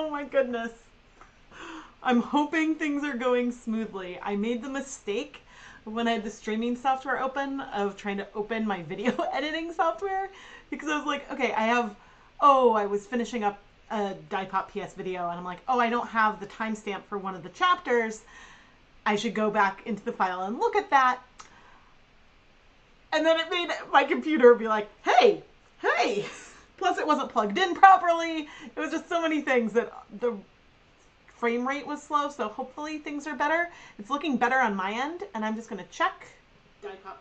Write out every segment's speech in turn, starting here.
Oh my goodness. I'm hoping things are going smoothly. I made the mistake when I had the streaming software open of trying to open my video editing software because I was like, okay, I have, oh, I was finishing up a Dipop PS video and I'm like, oh, I don't have the timestamp for one of the chapters. I should go back into the file and look at that. And then it made my computer be like, hey, hey. Plus, it wasn't plugged in properly. It was just so many things that the frame rate was slow. So hopefully things are better. It's looking better on my end. And I'm just going to check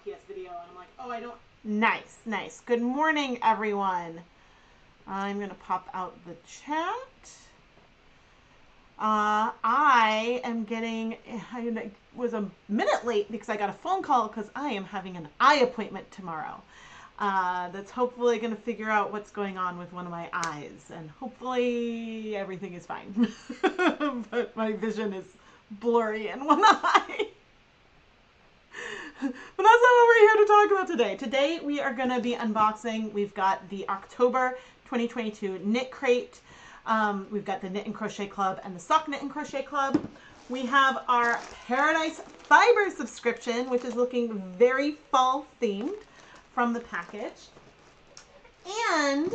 PS video. And I'm like, oh, I don't. Nice, nice. Good morning, everyone. I'm going to pop out the chat. Uh, I am getting, I was a minute late because I got a phone call because I am having an eye appointment tomorrow. Uh, that's hopefully going to figure out what's going on with one of my eyes, and hopefully everything is fine. but my vision is blurry in one eye. but that's not what we're here to talk about today. Today we are going to be unboxing. We've got the October 2022 Knit Crate. Um, we've got the Knit and Crochet Club and the Sock Knit and Crochet Club. We have our Paradise Fiber subscription, which is looking very fall themed from the package. And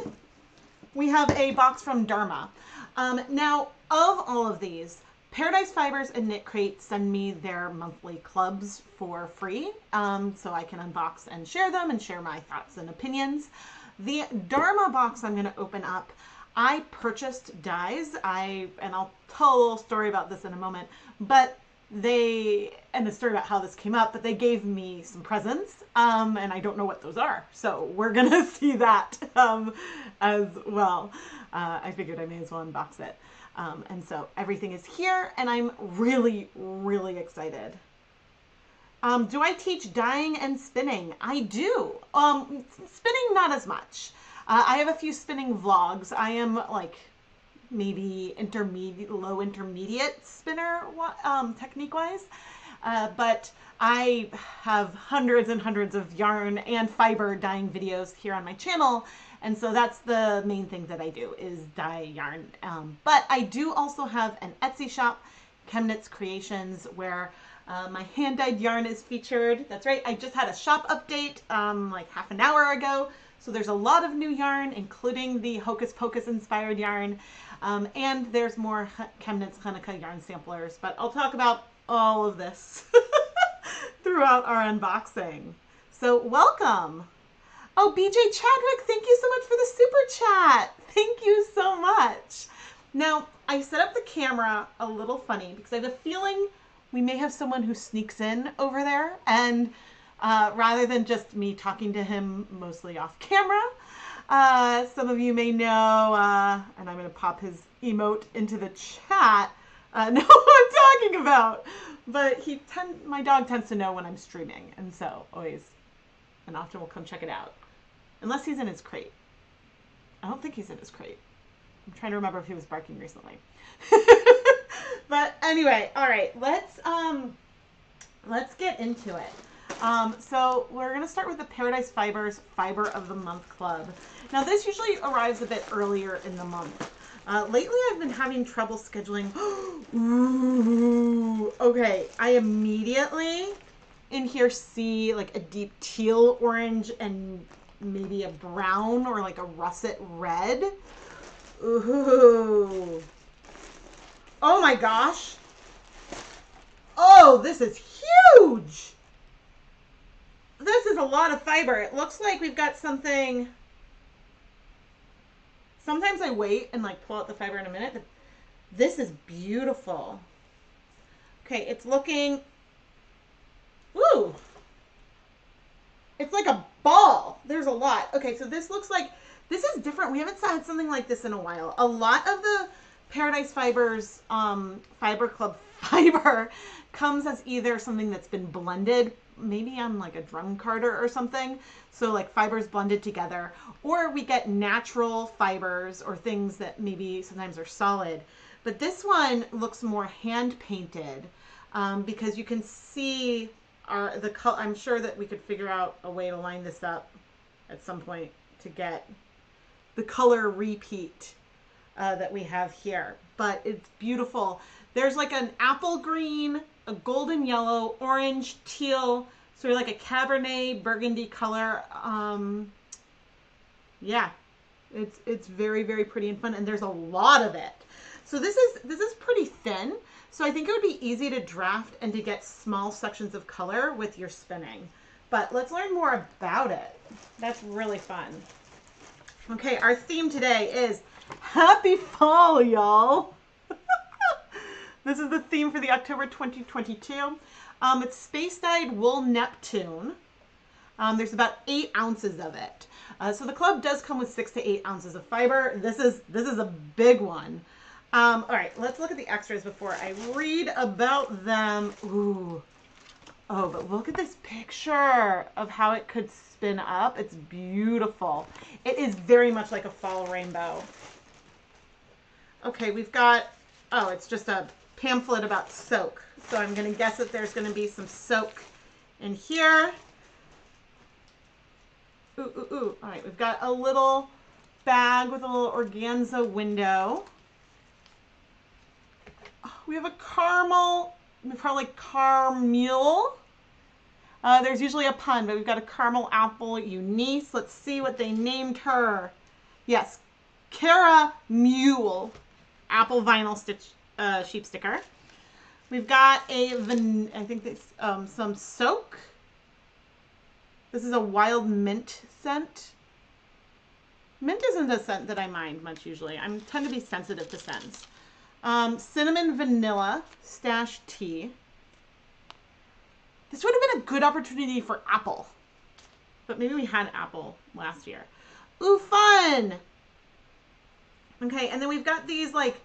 we have a box from Dharma. Um, now, of all of these, Paradise Fibers and Knit Crate send me their monthly clubs for free, um, so I can unbox and share them and share my thoughts and opinions. The Dharma box I'm going to open up I purchased dyes. I and I'll tell a little story about this in a moment. But they and a story about how this came up. But they gave me some presents, um, and I don't know what those are. So we're gonna see that um, as well. Uh, I figured I may as well unbox it. Um, and so everything is here, and I'm really, really excited. Um, do I teach dyeing and spinning? I do. Um, spinning, not as much. Uh, I have a few spinning vlogs. I am like maybe intermediate, low intermediate spinner um, technique wise. Uh, but I have hundreds and hundreds of yarn and fiber dyeing videos here on my channel. And so that's the main thing that I do is dye yarn. Um, but I do also have an Etsy shop, ChemKnits Creations, where uh, my hand dyed yarn is featured. That's right. I just had a shop update um, like half an hour ago. So there's a lot of new yarn, including the Hocus Pocus inspired yarn. Um, and there's more ChemKnits Hanukkah yarn samplers, but I'll talk about all of this throughout our unboxing. So welcome. Oh, BJ Chadwick, thank you so much for the super chat. Thank you so much. Now, I set up the camera a little funny because I have a feeling we may have someone who sneaks in over there and uh, rather than just me talking to him mostly off camera. Uh, some of you may know, uh, and I'm going to pop his emote into the chat, uh, know what I'm talking about. But he tend, my dog tends to know when I'm streaming, and so always and often will come check it out. Unless he's in his crate. I don't think he's in his crate. I'm trying to remember if he was barking recently. but anyway, all right, let's um let's get into it. Um, so we're going to start with the Paradise Fibers Fiber of the Month Club. Now this usually arrives a bit earlier in the month. Uh, lately I've been having trouble scheduling. Ooh, okay, I immediately in here see like a deep teal orange and maybe a brown or like a russet red. Ooh. Oh my gosh. Oh, this is huge this is a lot of fiber. It looks like we've got something. Sometimes I wait and like pull out the fiber in a minute, this is beautiful. Okay, it's looking. Woo! It's like a ball. There's a lot. Okay, so this looks like this is different. We haven't had something like this in a while. A lot of the Paradise Fibers um, Fiber Club fiber comes as either something that's been blended maybe on like a drum carder or something. So like fibers blended together, or we get natural fibers or things that maybe sometimes are solid. But this one looks more hand painted um, because you can see our the color. I'm sure that we could figure out a way to line this up at some point to get the color repeat uh, that we have here. but it's beautiful. There's like an apple green, a golden yellow, orange, teal, sort of like a Cabernet burgundy color. Um, yeah, it's it's very very pretty and fun, and there's a lot of it. So this is this is pretty thin. So I think it would be easy to draft and to get small sections of color with your spinning. But let's learn more about it. That's really fun. Okay, our theme today is Happy Fall, y'all. This is the theme for the October 2022. Um, it's Space Dyed Wool Neptune. Um, there's about eight ounces of it. Uh, so the club does come with six to eight ounces of fiber. This is this is a big one. Um, all right, let's look at the extras before I read about them. Ooh. Oh, but look at this picture of how it could spin up. It's beautiful. It is very much like a fall rainbow. Okay, we've got, oh, it's just a pamphlet about soak. So I'm going to guess that there's going to be some soak in here. Ooh, ooh, ooh. All right, we've got a little bag with a little organza window. We have a caramel, probably caramel. Uh, there's usually a pun, but we've got a caramel apple Eunice. Let's see what they named her. Yes, Cara Mule, apple vinyl stitch uh, sheep sticker. We've got a, van I think this, um, some soak. This is a wild mint scent. Mint isn't a scent that I mind much usually. I tend to be sensitive to scents. Um, cinnamon vanilla stash tea. This would have been a good opportunity for apple. But maybe we had apple last year. Ooh, fun! Okay, and then we've got these like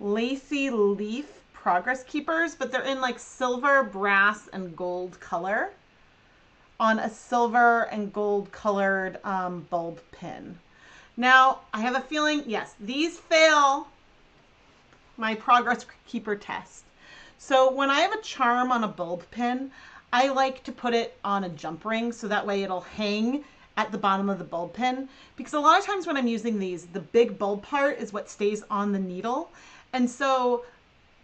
lacy leaf progress keepers, but they're in like silver, brass, and gold color on a silver and gold colored um, bulb pin. Now, I have a feeling, yes, these fail my progress keeper test. So when I have a charm on a bulb pin, I like to put it on a jump ring so that way it'll hang at the bottom of the bulb pin because a lot of times when I'm using these, the big bulb part is what stays on the needle. And so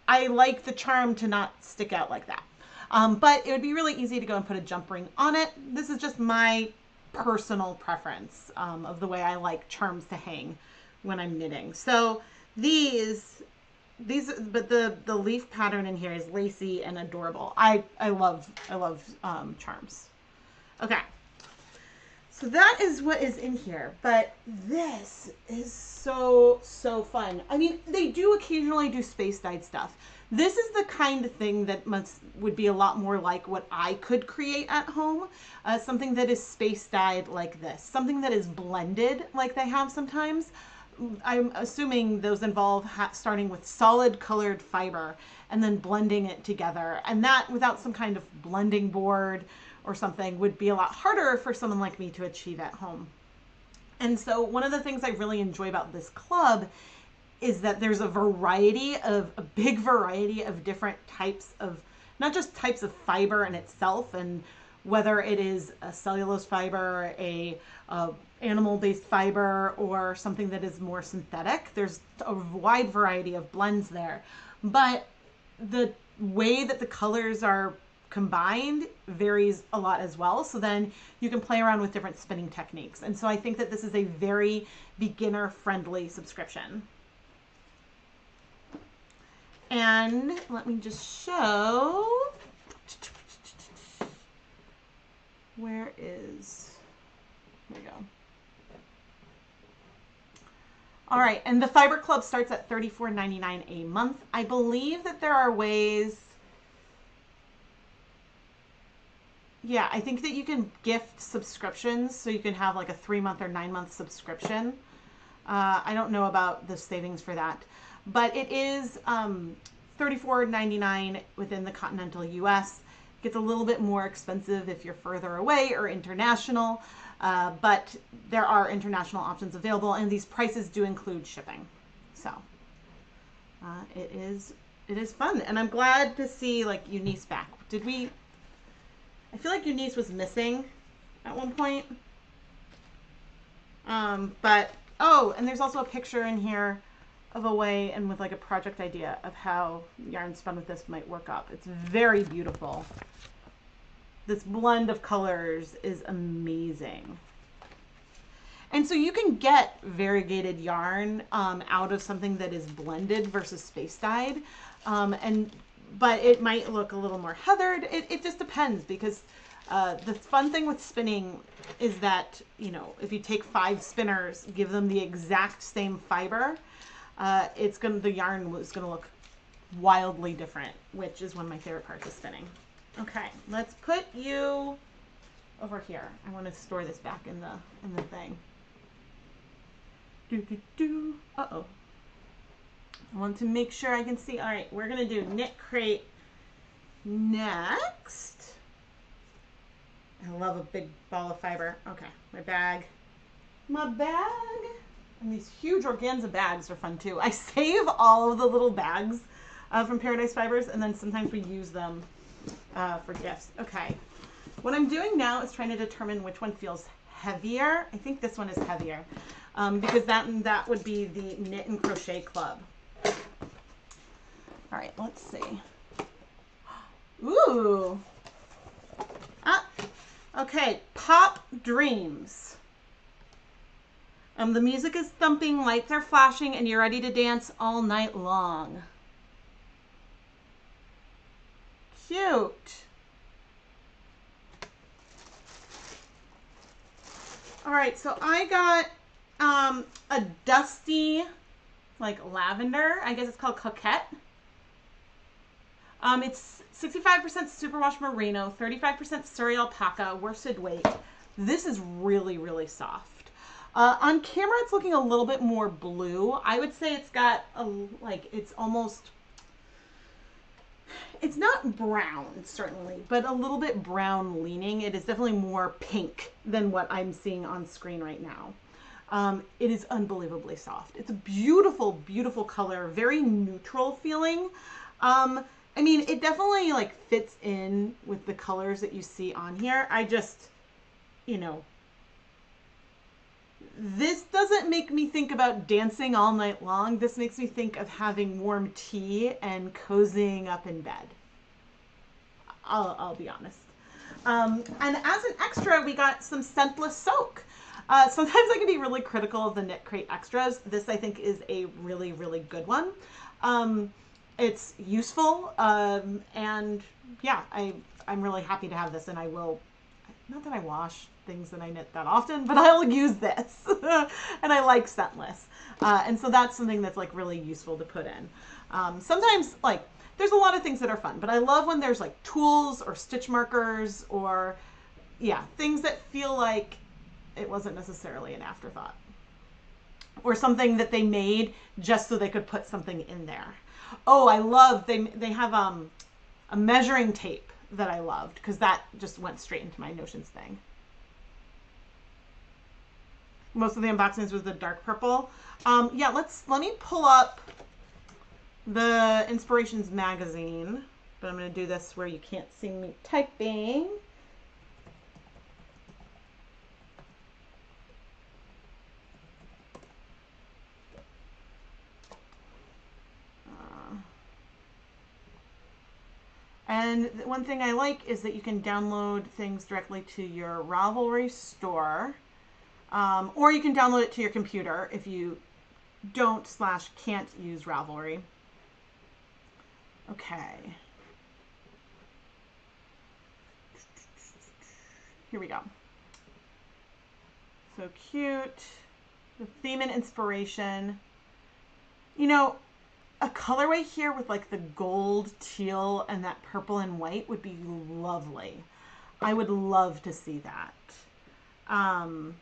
I like the charm to not stick out like that. Um, but it would be really easy to go and put a jump ring on it. This is just my personal preference um, of the way I like charms to hang when I'm knitting. So these these but the the leaf pattern in here is lacy and adorable i i love i love um, charms okay so that is what is in here but this is so so fun i mean they do occasionally do space dyed stuff this is the kind of thing that must would be a lot more like what I could create at home. Uh, something that is space dyed like this, something that is blended like they have sometimes. I'm assuming those involve starting with solid colored fiber and then blending it together. And that, without some kind of blending board or something, would be a lot harder for someone like me to achieve at home. And so, one of the things I really enjoy about this club is that there's a variety of a big variety of different types of not just types of fiber in itself and whether it is a cellulose fiber, a, a animal-based fiber, or something that is more synthetic. There's a wide variety of blends there, but the way that the colors are combined varies a lot as well. So then you can play around with different spinning techniques. And so I think that this is a very beginner friendly subscription. And let me just show where is, there we go. All right, and the Fiber Club starts at $34.99 a month. I believe that there are ways, yeah, I think that you can gift subscriptions, so you can have like a three month or nine month subscription. Uh, I don't know about the savings for that, but it is um, $34.99 within the continental US It gets a little bit more expensive if you're further away or international, uh, but there are international options available, and these prices do include shipping. So uh, it is it is fun, and I'm glad to see like Eunice back. Did we? I feel like Eunice was missing at one point. Um, but oh, and there's also a picture in here of a way and with like a project idea of how yarn spun with this might work up. It's very beautiful. This blend of colors is amazing. And so you can get variegated yarn um, out of something that is blended versus space dyed. Um, and but it might look a little more heathered. It, it just depends because uh, the fun thing with spinning is that, you know, if you take five spinners, give them the exact same fiber, uh, it's going to, the yarn is going to look wildly different, which is one of my favorite parts of spinning. Okay, let's put you over here. I want to store this back in the, in the thing. Do, do, do. Uh-oh. I want to make sure I can see. All right, we're going to do knit crate next. I love a big ball of fiber. Okay, my bag. My bag. And these huge organza bags are fun too. I save all of the little bags uh, from Paradise Fibers and then sometimes we use them uh, for gifts. Okay, what I'm doing now is trying to determine which one feels heavier. I think this one is heavier um, because that, that would be the Knit and Crochet Club. All right, let's see. Ooh. Ah, okay, Pop Dreams. Um, the music is thumping, lights are flashing, and you're ready to dance all night long. Cute. All right, so I got um, a dusty, like lavender. I guess it's called Coquette. Um, it's 65% superwash merino, 35% Suri alpaca, worsted weight. This is really, really soft. Uh, on camera, it's looking a little bit more blue. I would say it's got a, like, it's almost, it's not brown, certainly, but a little bit brown leaning. It is definitely more pink than what I'm seeing on screen right now. Um, it is unbelievably soft. It's a beautiful, beautiful color, very neutral feeling. Um, I mean, it definitely like fits in with the colors that you see on here. I just, you know, this doesn't make me think about dancing all night long. This makes me think of having warm tea and cozying up in bed. I'll, I'll be honest. Um, and as an extra, we got some scentless soak. Uh, sometimes I can be really critical of the Knit Crate extras. This I think is a really, really good one. Um, it's useful um, and yeah I I'm really happy to have this and I will not that I wash things that I knit that often but I'll use this. And I like scentless. Uh, and so that's something that's like really useful to put in. Um, sometimes like there's a lot of things that are fun but I love when there's like tools or stitch markers or yeah things that feel like it wasn't necessarily an afterthought. Or something that they made just so they could put something in there Oh, I love they they have um a measuring tape that I loved because that just went straight into my notions thing. Most of the unboxings was the dark purple. Um, yeah, let's let me pull up the Inspirations magazine, but I'm going to do this where you can't see me typing. And one thing I like is that you can download things directly to your Ravelry store, um, or you can download it to your computer if you don't slash can't use Ravelry. Okay. Here we go. So cute. The theme and inspiration. You know, a colorway here with like the gold, teal, and that purple and white would be lovely. I would love to see that. Um,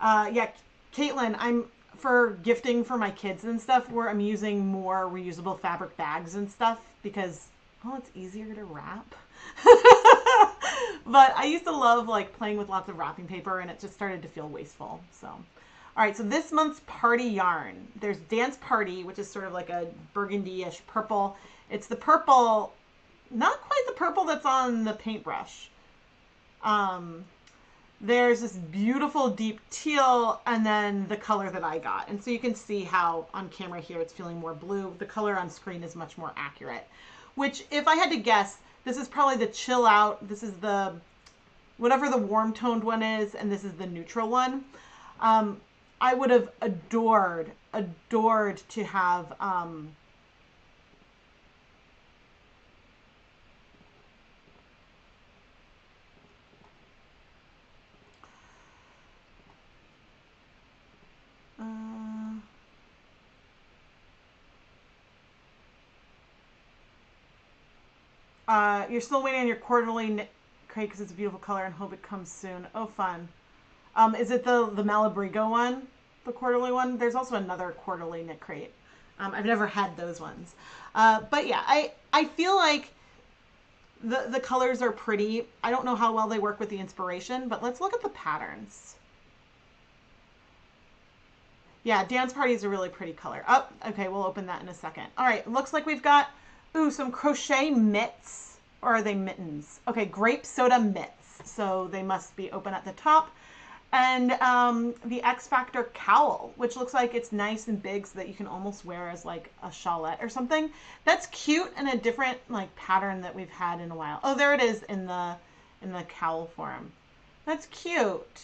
uh, yeah, Caitlin, I'm for gifting for my kids and stuff where I'm using more reusable fabric bags and stuff because, well, it's easier to wrap. but I used to love like playing with lots of wrapping paper and it just started to feel wasteful. So all right, so this month's party yarn. There's Dance Party, which is sort of like a burgundy-ish purple. It's the purple, not quite the purple that's on the paintbrush. Um, there's this beautiful deep teal and then the color that I got. And so you can see how on camera here it's feeling more blue. The color on screen is much more accurate, which if I had to guess, this is probably the chill out. This is the, whatever the warm toned one is, and this is the neutral one. Um, I would have adored, adored to have, um, Uh, uh, you're still waiting on your quarterly knit crate because it's a beautiful color and hope it comes soon. Oh, fun. Um, is it the the Malabrigo one, the quarterly one? There's also another quarterly knit crate. Um, I've never had those ones, uh, but yeah, I I feel like the the colors are pretty. I don't know how well they work with the inspiration, but let's look at the patterns. Yeah, Dance Party is a really pretty color. Oh, okay, we'll open that in a second. All right, looks like we've got, ooh, some crochet mitts. Or are they mittens? Okay, grape soda mitts. So they must be open at the top. And um, the X Factor cowl, which looks like it's nice and big so that you can almost wear as like a shawlette or something. That's cute and a different like pattern that we've had in a while. Oh, there it is in the in the cowl form. That's cute.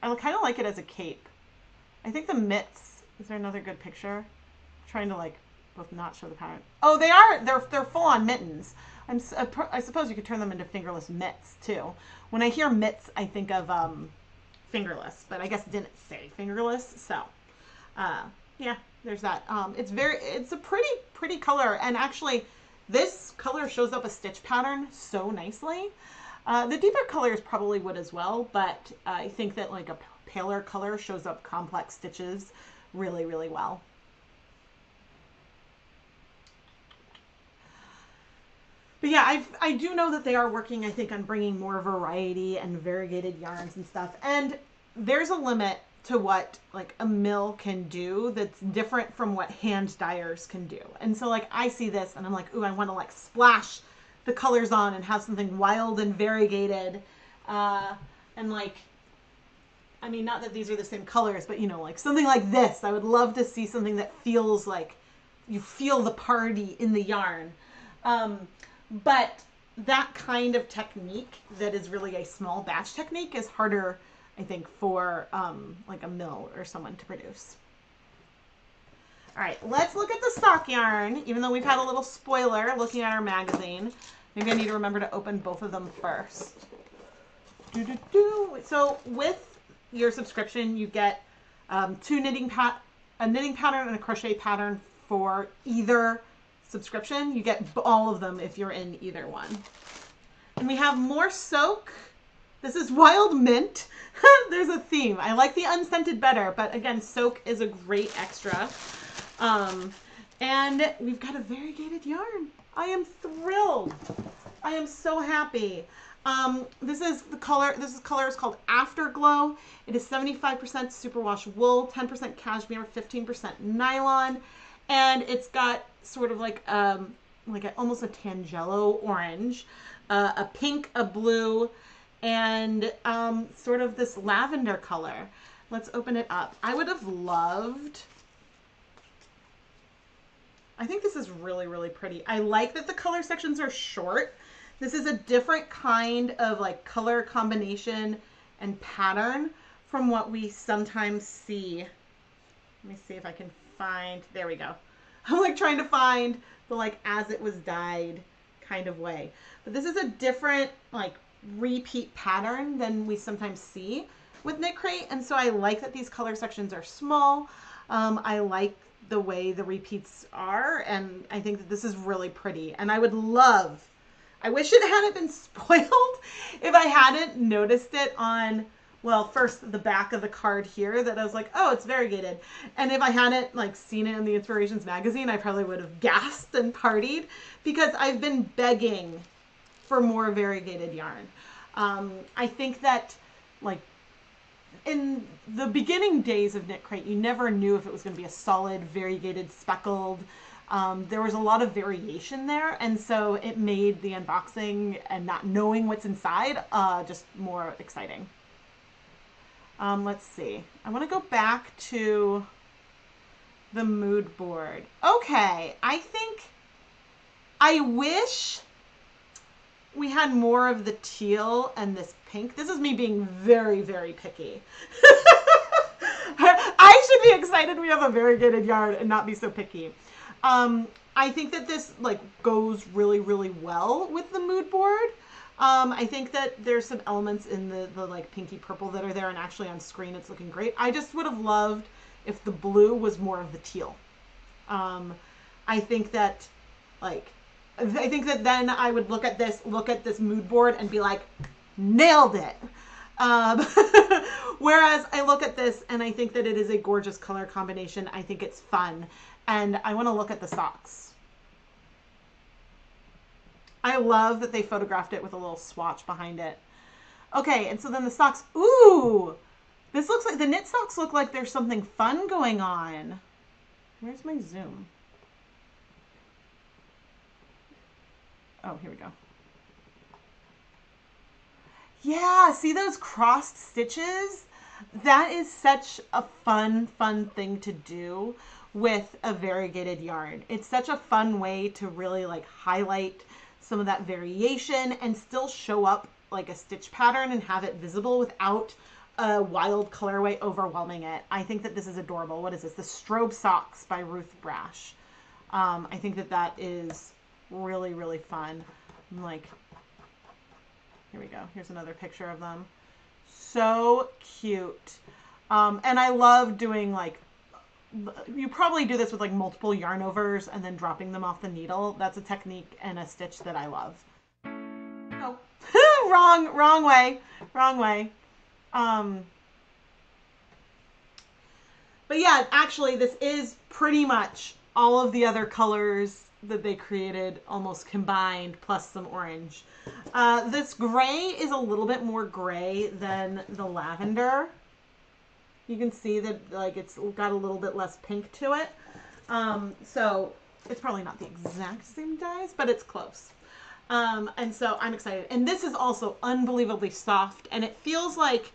I kind of like it as a cape. I think the mitts. Is there another good picture? I'm trying to like both not show the pattern. Oh, they are. They're they're full on mittens. I'm. I suppose you could turn them into fingerless mitts too. When I hear mitts, I think of um, fingerless, but I guess it didn't say fingerless. So, uh, yeah, there's that. Um, it's very. It's a pretty pretty color, and actually, this color shows up a stitch pattern so nicely. Uh, the deeper colors probably would as well, but I think that like a paler color shows up complex stitches really, really well. But yeah, I I do know that they are working, I think, on bringing more variety and variegated yarns and stuff. And there's a limit to what like a mill can do that's different from what hand dyers can do. And so like I see this and I'm like, ooh, I want to like splash the colors on and have something wild and variegated. Uh, and like I mean, not that these are the same colors, but you know, like something like this. I would love to see something that feels like you feel the party in the yarn. Um, but that kind of technique that is really a small batch technique is harder, I think, for um, like a mill or someone to produce. All right, let's look at the stock yarn, even though we've had a little spoiler looking at our magazine. Maybe I need to remember to open both of them first. Doo -doo -doo. So with your subscription, you get um, two knitting pat a knitting pattern and a crochet pattern for either subscription. You get all of them if you're in either one. And we have more soak. This is wild mint. There's a theme. I like the unscented better, but again, soak is a great extra. Um, and we've got a variegated yarn. I am thrilled. I am so happy. Um, this is the color, this is color is called Afterglow. It is 75% superwash wool, 10% cashmere, 15% nylon, and it's got sort of like um like a, almost a tangelo orange, uh, a pink, a blue, and um, sort of this lavender color. Let's open it up. I would have loved. I think this is really, really pretty. I like that the color sections are short this is a different kind of like color combination and pattern from what we sometimes see. Let me see if I can find, there we go. I'm like trying to find the like as it was dyed kind of way. But this is a different like repeat pattern than we sometimes see with Knit Crate. And so I like that these color sections are small. Um, I like the way the repeats are. And I think that this is really pretty. And I would love I wish it hadn't been spoiled if I hadn't noticed it on well, first the back of the card here that I was like, oh, it's variegated. And if I hadn't like seen it in the Inspirations magazine, I probably would have gasped and partied because I've been begging for more variegated yarn. Um, I think that like in the beginning days of Knit Crate, you never knew if it was going to be a solid variegated speckled um, there was a lot of variation there, and so it made the unboxing and not knowing what's inside uh, just more exciting. Um, let's see. I want to go back to the mood board. Okay, I think I wish we had more of the teal and this pink. This is me being very, very picky. I should be excited we have a variegated yard and not be so picky. Um, I think that this like goes really, really well with the mood board. Um, I think that there's some elements in the, the like pinky purple that are there and actually on screen it's looking great. I just would have loved if the blue was more of the teal. Um, I think that like I think that then I would look at this, look at this mood board and be like, nailed it. Um, whereas I look at this and I think that it is a gorgeous color combination. I think it's fun. And I want to look at the socks. I love that they photographed it with a little swatch behind it. Okay, and so then the socks. Ooh! This looks like the knit socks look like there's something fun going on. Where's my zoom? Oh, here we go. Yeah, see those crossed stitches? That is such a fun, fun thing to do with a variegated yarn. It's such a fun way to really like highlight some of that variation and still show up like a stitch pattern and have it visible without a wild colorway overwhelming it. I think that this is adorable. What is this? The Strobe Socks by Ruth Brash. Um, I think that that is really, really fun. I'm like, here we go. Here's another picture of them. So cute. Um, and I love doing like, you probably do this with like multiple yarn overs and then dropping them off the needle. That's a technique and a stitch that I love. Oh, wrong, wrong way, wrong way. Um, but yeah, actually this is pretty much all of the other colors that they created almost combined plus some orange. Uh, this gray is a little bit more gray than the lavender. You can see that like it's got a little bit less pink to it. Um, so it's probably not the exact same dyes, but it's close. Um, and so I'm excited. And this is also unbelievably soft and it feels like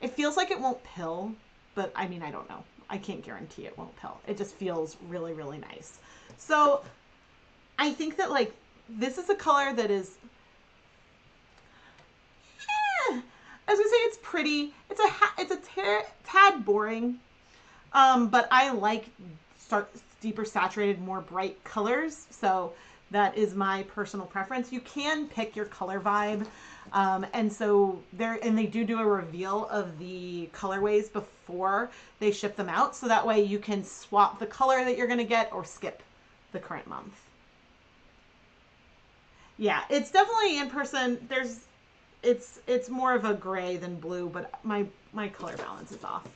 it feels like it won't pill, but I mean I don't know. I can't guarantee it won't pill. It just feels really, really nice. So I think that like this is a color that is eh, as we say it's pretty. It's a it's a tad boring. Um, but I like start deeper saturated, more bright colors. So that is my personal preference. You can pick your color vibe. Um, and so there, and they do do a reveal of the colorways before they ship them out. So that way you can swap the color that you're going to get or skip the current month. Yeah, it's definitely in person. There's, it's it's more of a gray than blue, but my my color balance is off.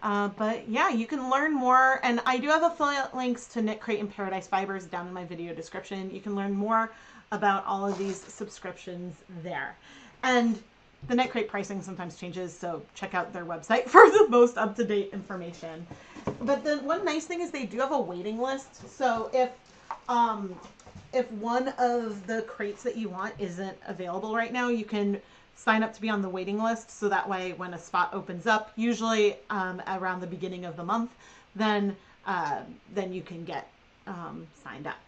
Uh, but yeah, you can learn more, and I do have affiliate links to Knit Crate and Paradise Fibers down in my video description. You can learn more about all of these subscriptions there. And the Knit Crate pricing sometimes changes, so check out their website for the most up-to-date information. But the one nice thing is they do have a waiting list. So if um, if one of the crates that you want isn't available right now, you can sign up to be on the waiting list. So that way, when a spot opens up, usually um, around the beginning of the month, then uh, then you can get um, signed up.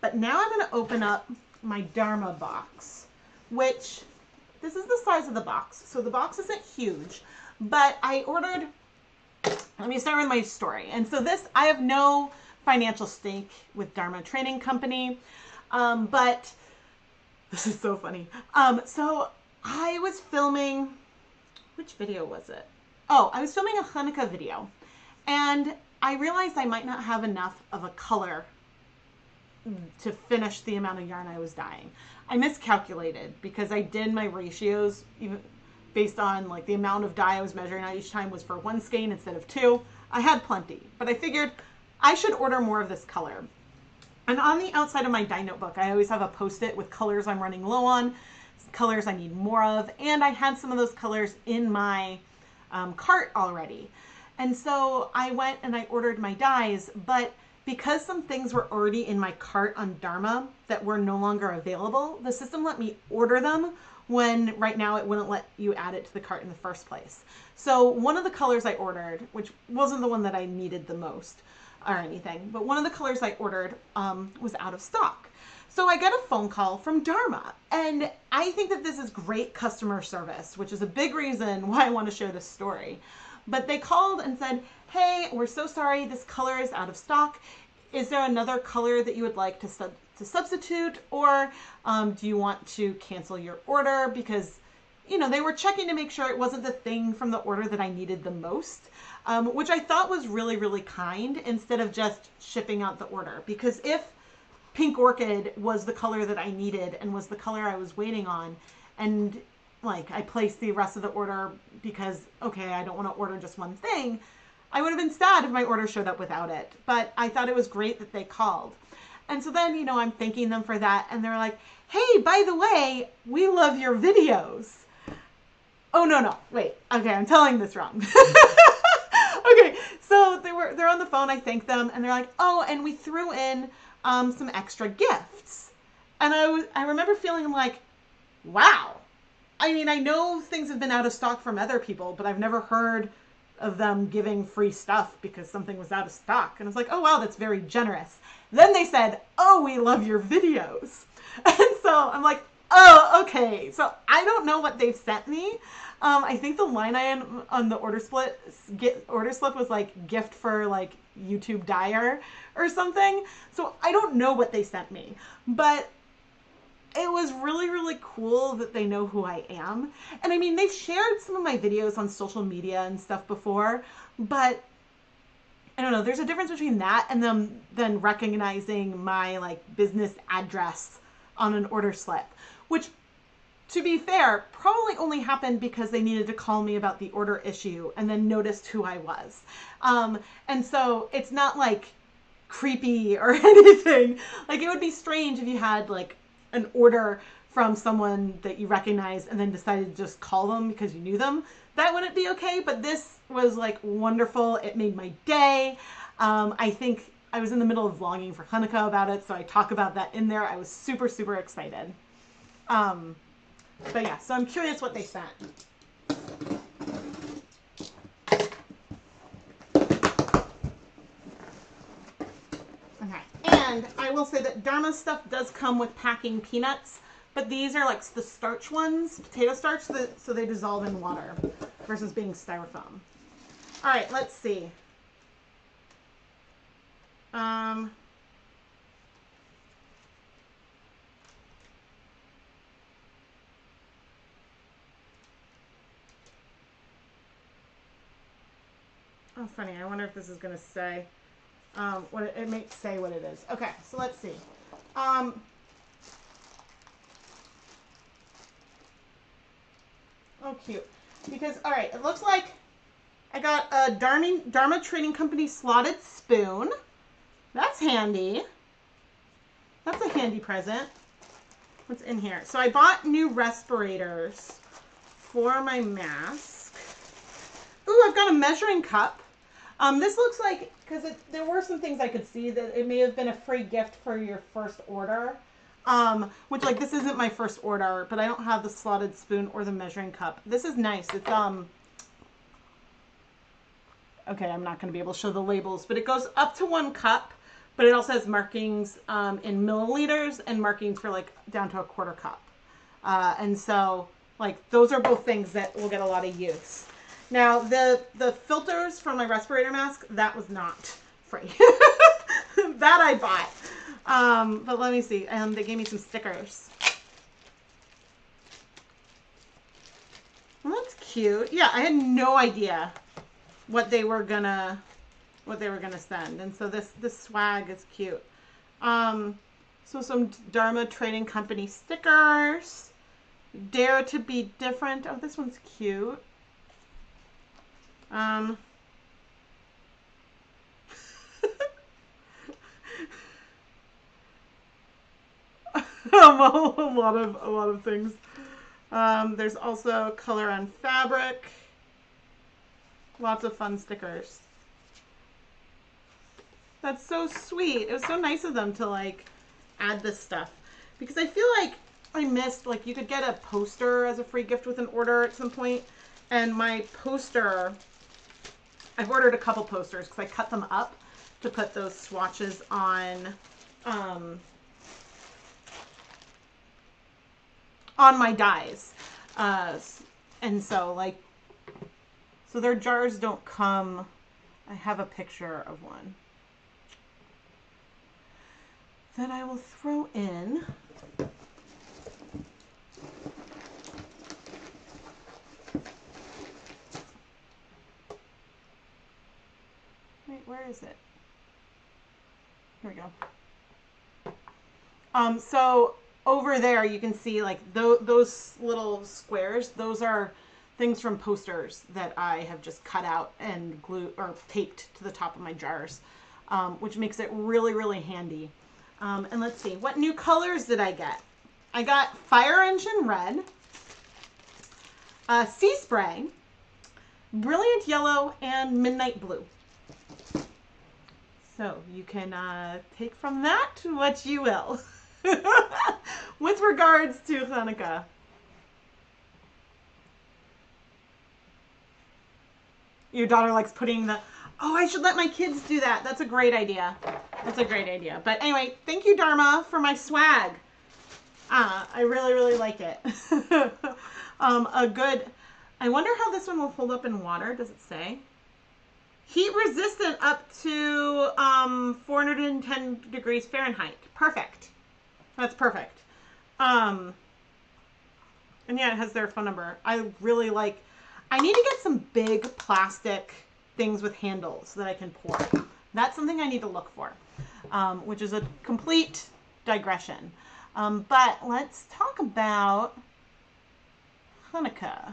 But now I'm going to open up my Dharma box, which this is the size of the box. So the box isn't huge, but I ordered. Let me start with my story. And so this, I have no financial stink with Dharma Trading Company. Um, but this is so funny. Um, so I was filming, which video was it? Oh, I was filming a Hanukkah video and I realized I might not have enough of a color to finish the amount of yarn I was dyeing. I miscalculated because I did my ratios even based on like the amount of dye I was measuring out each time was for one skein instead of two. I had plenty, but I figured I should order more of this color. And on the outside of my dye notebook, I always have a post-it with colors I'm running low on, colors I need more of, and I had some of those colors in my um, cart already. And so I went and I ordered my dyes, but because some things were already in my cart on Dharma that were no longer available, the system let me order them when right now it wouldn't let you add it to the cart in the first place. So one of the colors I ordered, which wasn't the one that I needed the most or anything, but one of the colors I ordered um, was out of stock. So I get a phone call from Dharma, and I think that this is great customer service, which is a big reason why I want to share this story. But they called and said, Hey, we're so sorry, this color is out of stock. Is there another color that you would like to, sub- to substitute, or um, do you want to cancel your order? Because you know, they were checking to make sure it wasn't the thing from the order that I needed the most, um, which I thought was really, really kind instead of just shipping out the order. Because if pink orchid was the color that I needed and was the color I was waiting on. And like I placed the rest of the order because, okay, I don't want to order just one thing. I would have been sad if my order showed up without it. But I thought it was great that they called. And so then, you know, I'm thanking them for that. And they're like, hey, by the way, we love your videos. Oh, no, no. Wait. Okay, I'm telling this wrong. okay, so they were they're on the phone. I thank them and they're like, "Oh, and we threw in um, some extra gifts. And I was I remember feeling like, wow. I mean, I know things have been out of stock from other people, but I've never heard of them giving free stuff because something was out of stock. And I was like, oh wow, that's very generous. Then they said, oh, we love your videos. And so I'm like, oh, okay. So I don't know what they've sent me. Um, I think the line item on the order split get order slip was like gift for like YouTube dyer or something. So I don't know what they sent me, but it was really, really cool that they know who I am. And I mean, they've shared some of my videos on social media and stuff before, but I don't know, there's a difference between that and them then recognizing my like business address on an order slip, which to be fair, probably only happened because they needed to call me about the order issue and then noticed who I was. Um, and so it's not like creepy or anything. Like it would be strange if you had like an order from someone that you recognize and then decided to just call them because you knew them. That wouldn't be okay. But this was like wonderful. It made my day. Um, I think I was in the middle of vlogging for Hanukkah about it, so I talk about that in there. I was super, super excited. Um, but yeah, so I'm curious what they sent. Okay, and I will say that Dharma stuff does come with packing peanuts, but these are like the starch ones, potato starch, so they dissolve in water versus being styrofoam. All right, let's see. Um, Oh, funny. I wonder if this is going to say um, what it, it may say what it is. Okay, so let's see. Um, oh, cute. Because, all right, it looks like I got a Dharma, Dharma Trading Company slotted spoon. That's handy. That's a handy present. What's in here? So I bought new respirators for my mask. Ooh, I've got a measuring cup. Um, this looks like, because there were some things I could see that it may have been a free gift for your first order. Um, which like this isn't my first order, but I don't have the slotted spoon or the measuring cup. This is nice. It's um okay, I'm not going to be able to show the labels, but it goes up to one cup, but it also has markings um, in milliliters and markings for like down to a quarter cup. Uh, and so like those are both things that will get a lot of use. Now the the filters from my respirator mask that was not free. that I bought. Um, but let me see. Um, they gave me some stickers. Well, that's cute. Yeah, I had no idea what they were gonna what they were gonna send, and so this this swag is cute. Um, so some Dharma Trading Company stickers. Dare to be different. Oh, this one's cute. Um, a lot of a lot of things. Um, there's also color on fabric. Lots of fun stickers. That's so sweet. It was so nice of them to like add this stuff because I feel like I missed, like you could get a poster as a free gift with an order at some. And my poster, I've ordered a couple posters because I cut them up to put those swatches on um, on my dyes. Uh, and so like, so their jars don't come, I have a picture of one that I will throw in. Where is it? Here we go. Um, so over there you can see like th- those little squares. Those are things from posters that I have just cut out and glued or taped to the top of my jars, um, which makes it really, really handy. Um, and let's see, what new colors did I get? I got Fire Engine Red, uh, Sea Spray, Brilliant Yellow, and Midnight Blue. So you can uh, take from that what you will with regards to Hanukkah. Your daughter likes putting the, oh, I should let my kids do that. That's a great idea. That's a great idea. But anyway, thank you, Dharma, for my swag. Uh, I really, really like it. um, a good, I wonder how this one will hold up in water. Does it say? Heat resistant up to um, 410 degrees Fahrenheit. Perfect. That's perfect. Um, and yeah, it has their phone number. I really like, I need to get some big plastic things with handles that I can pour. That's something I need to look for, um, which is a complete digression. Um, but let's talk about Hanukkah.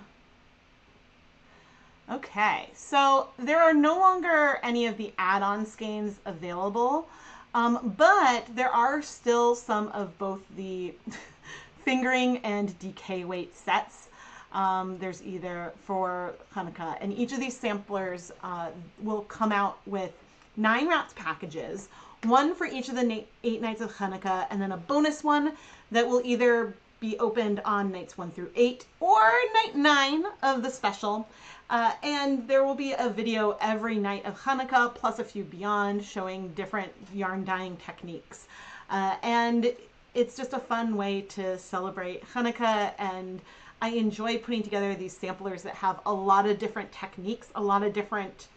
Okay, so there are no longer any of the add-on skeins available, um, but there are still some of both the fingering and DK weight sets. Um, there's either for Hanukkah, and each of these samplers uh, will come out with nine Rats packages, one for each of the eight nights of Hanukkah, and then a bonus one that will either be opened on nights one through eight or night nine of the special. Uh, and there will be a video every night of Hanukkah, plus a few beyond, showing different yarn dyeing techniques. Uh, and it's just a fun way to celebrate Hanukkah. And I enjoy putting together these samplers that have a lot of different techniques, a lot of different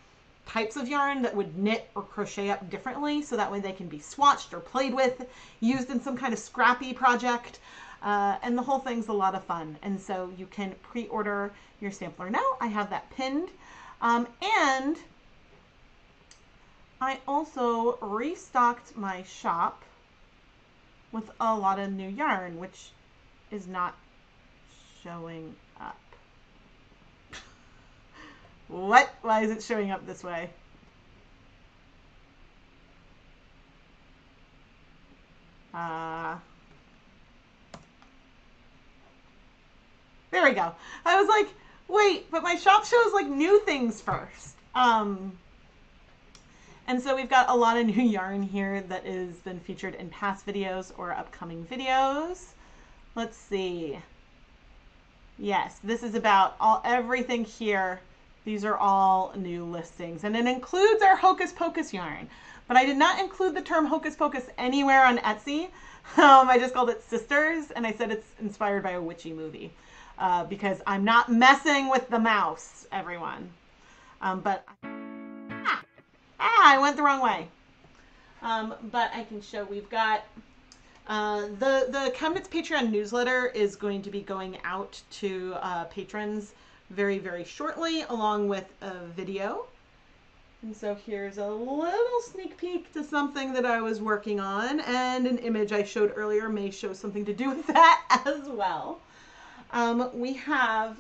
types of yarn that would knit or crochet up differently so that way they can be swatched or played with, used in some kind of scrappy project. Uh, and the whole thing's a lot of fun. And so you can pre-order your sampler now. I have that pinned. Um, and I also restocked my shop with a lot of new yarn, which is not showing up. what? Why is it showing up this way? Uh, there we go. I was like, wait, but my shop shows like new things first. Um, and so we've got a lot of new yarn here that has been featured in past videos or upcoming videos. Let's see. Yes, this is about all everything here. These are all new listings and it includes our Hocus Pocus yarn. But I did not include the term Hocus Pocus anywhere on Etsy. Um, I just called it Sisters and I said it's inspired by a witchy movie uh, because I'm not messing with the mouse, everyone. Um, but ah, ah, I went the wrong way. Um, but I can show we've got uh, the the ChemKnits Patreon newsletter is going to be going out to uh, patrons very very shortly, along with a video. And so here's a little sneak peek to something that I was working on, and an image I showed earlier may show something to do with that as well. Um, we have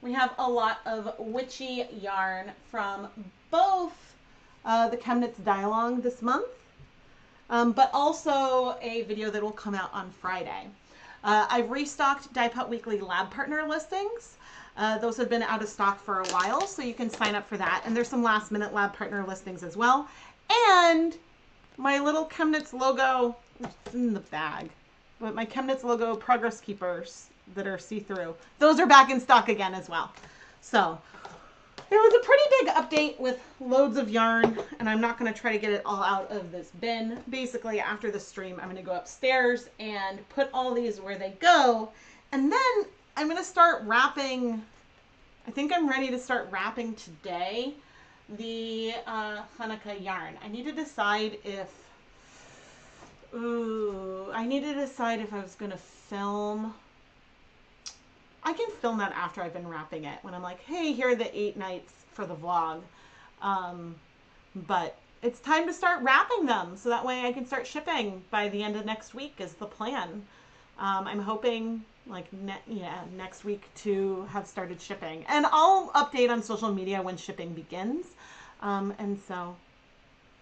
we have a lot of witchy yarn from both uh, the ChemKnits Dialogue this month, um, but also a video that will come out on Friday. Uh, I've restocked Dyepot Weekly Lab Partner listings. Uh, those have been out of stock for a while, so you can sign up for that. And there's some last minute Lab Partner listings as well. And my little ChemKnits logo, it's in the bag. But my ChemKnits logo progress keepers that are see-through, those are back in stock again as well. So it was a pretty big update with loads of yarn, and I'm not going to try to get it all out of this bin. Basically, after the stream, I'm going to go upstairs and put all these where they go, and then I'm going to start wrapping. I think I'm ready to start wrapping today the uh, Hanukkah yarn. I need to decide if. Ooh, I need to decide if I was going to film I can film that after I've been wrapping it when I'm like, hey, here are the eight nights for the vlog. Um, but it's time to start wrapping them so that way I can start shipping by the end of next week is the plan. Um, I'm hoping like ne- yeah next week to have started shipping and I'll update on social media when shipping begins. Um, and so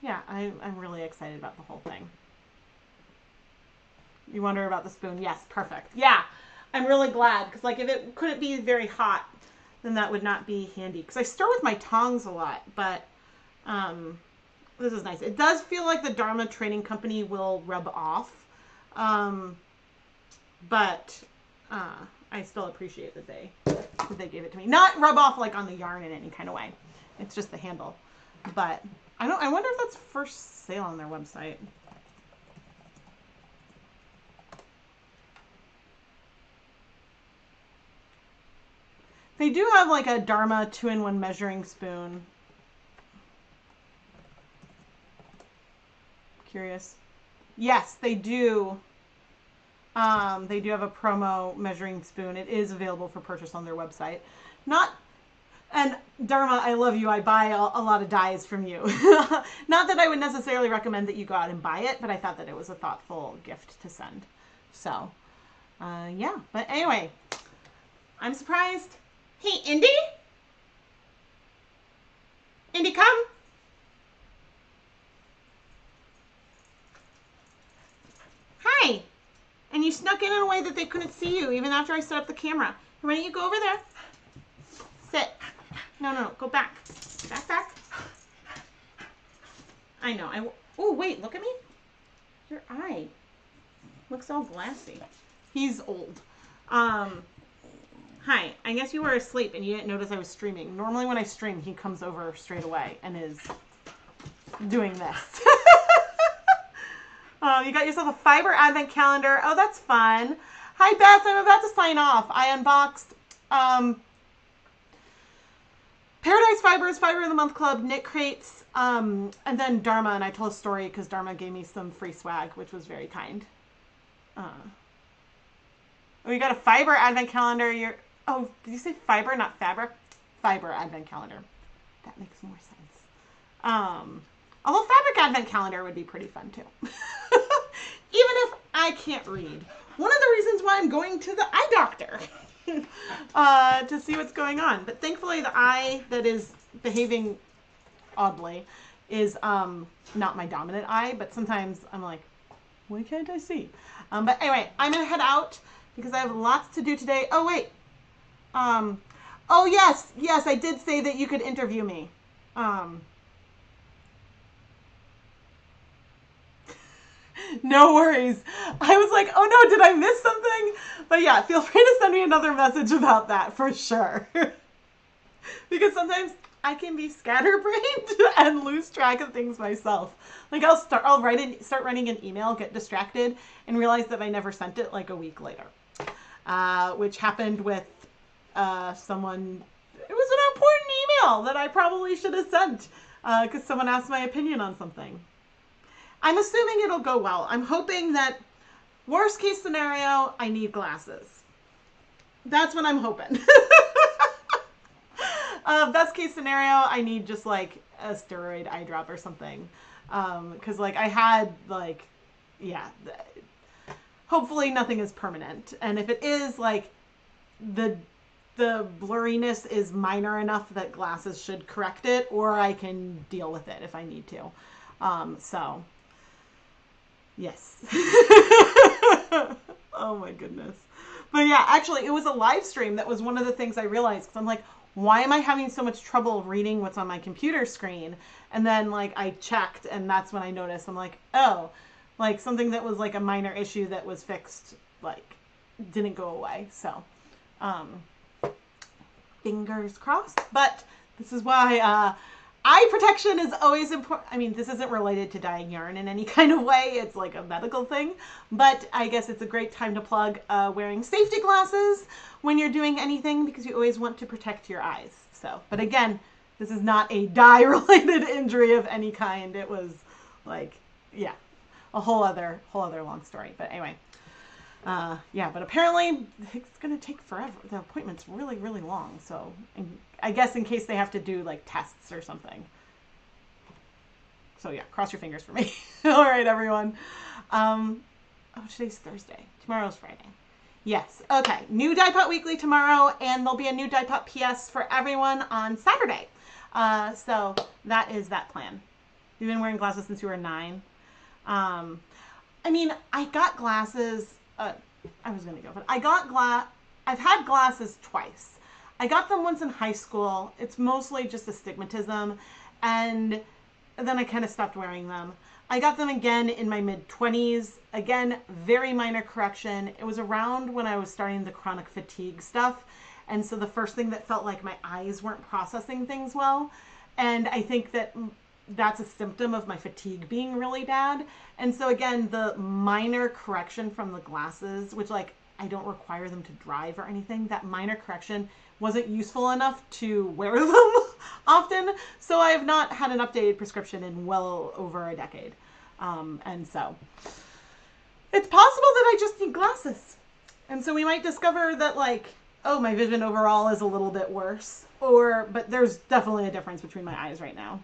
yeah, I, I'm really excited about the whole thing. You wonder about the spoon? Yes, perfect. Yeah. I'm really glad because like if it couldn't be very hot, then that would not be handy. Because I stir with my tongs a lot, but um, this is nice. It does feel like the Dharma Trading Company will rub off, um, but uh, I still appreciate that they that they gave it to me. Not rub off like on the yarn in any kind of way. It's just the handle. But I don't. I wonder if that's first sale on their website. They do have like a Dharma two-in-one measuring spoon. Curious. Yes, they do. Um, they do have a promo measuring spoon. It is available for purchase on their website. Not, and Dharma, I love you. I buy a, a lot of dyes from you. Not that I would necessarily recommend that you go out and buy it, but I thought that it was a thoughtful gift to send. So, uh, yeah. But anyway, I'm surprised. Hey, Indy? Indy, come. Hi. And you snuck in in a way that they couldn't see you even after I set up the camera. Why don't you go over there? Sit. No, no, no. Go back. Back, back. I know. I. Oh, wait. Look at me. Your eye looks all glassy. He's old. Um, Hi, I guess you were asleep and you didn't notice I was streaming. Normally when I stream, he comes over straight away and is doing this. oh, you got yourself a fiber advent calendar. Oh, that's fun. Hi, Beth. I'm about to sign off. I unboxed um, Paradise Fibers, Fiber of the Month Club, KnitCrates, um, and then Dharma. And I told a story because Dharma gave me some free swag, which was very kind. Uh, oh, you got a fiber advent calendar. You're Oh, did you say fiber, not fabric? Fiber advent calendar. That makes more sense. Um, although fabric advent calendar would be pretty fun too. Even if I can't read. One of the reasons why I'm going to the eye doctor uh, to see what's going on. But thankfully, the eye that is behaving oddly is um, not my dominant eye. But sometimes I'm like, why can't I see? Um, but anyway, I'm gonna head out because I have lots to do today. Oh wait, um, oh yes, yes, I did say that you could interview me. Um, no worries. I was like, oh no, did I miss something? But yeah, feel free to send me another message about that for sure. because sometimes I can be scatterbrained and lose track of things myself. Like I'll start, I'll write it, start writing an email, get distracted, and realize that I never sent it like a week later. Uh, which happened with uh, someone. It was an important email that I probably should have sent because uh, someone asked my opinion on something. I'm assuming it'll go well. I'm hoping that worst case scenario, I need glasses. That's what I'm hoping. uh, best case scenario, I need just like a steroid eye drop or something. Because um, like I had like, yeah. Hopefully nothing is permanent, and if it is, like the the blurriness is minor enough that glasses should correct it, or I can deal with it if I need to. Um, so, yes. oh my goodness. But yeah, actually, it was a live stream that was one of the things I realized because I'm like, why am I having so much trouble reading what's on my computer screen? And then like I checked, and that's when I noticed I'm like, oh, like something that was like a minor issue that was fixed, like didn't go away. So, um, fingers crossed. But this is why uh, eye protection is always important. I mean, this isn't related to dyeing yarn in any kind of way. It's like a medical thing. But I guess it's a great time to plug uh, wearing safety glasses when you're doing anything because you always want to protect your eyes. So, but again, this is not a dye related injury of any kind. It was like, yeah, a whole other, whole other long story. But anyway. Uh, yeah, but apparently it's going to take forever. The appointment's really, really long. So I guess in case they have to do like tests or something. So yeah, cross your fingers for me. All right, everyone. Um, oh, today's Thursday. Tomorrow's Friday. Yes. Okay. New Dye Pot Weekly tomorrow, and there'll be a new Dye Pot PS for everyone on Saturday. Uh, so that is that plan. You've been wearing glasses since you were nine. Um, I mean, I got glasses uh, I was gonna go, but I got glass. I've had glasses twice. I got them once in high school. It's mostly just astigmatism, and then I kind of stopped wearing them. I got them again in my mid 20s. Again, very minor correction. It was around when I was starting the chronic fatigue stuff. And so the first thing that felt like my eyes weren't processing things well. And I think that that's a symptom of my fatigue being really bad. And so again, the minor correction from the glasses, which like I don't require them to drive or anything, that minor correction wasn't useful enough to wear them often. So I have not had an updated prescription in well over a decade. Um, and so it's possible that I just need glasses. And so we might discover that like, oh, my vision overall is a little bit worse. Or, but there's definitely a difference between my eyes right now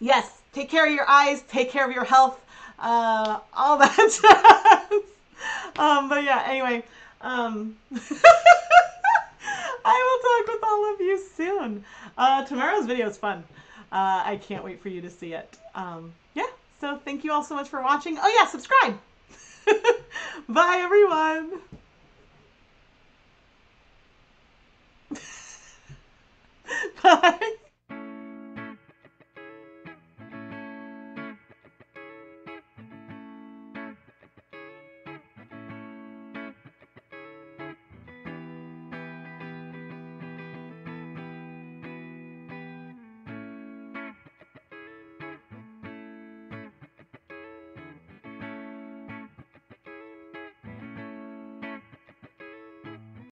yes, take care of your eyes, take care of your health, uh, all that um, but yeah, anyway, um, I will talk with all of you soon. Uh, tomorrow's video is fun. Uh, I can't wait for you to see it. Um, yeah, so thank you all so much for watching. Oh yeah, subscribe. Bye everyone. Bye.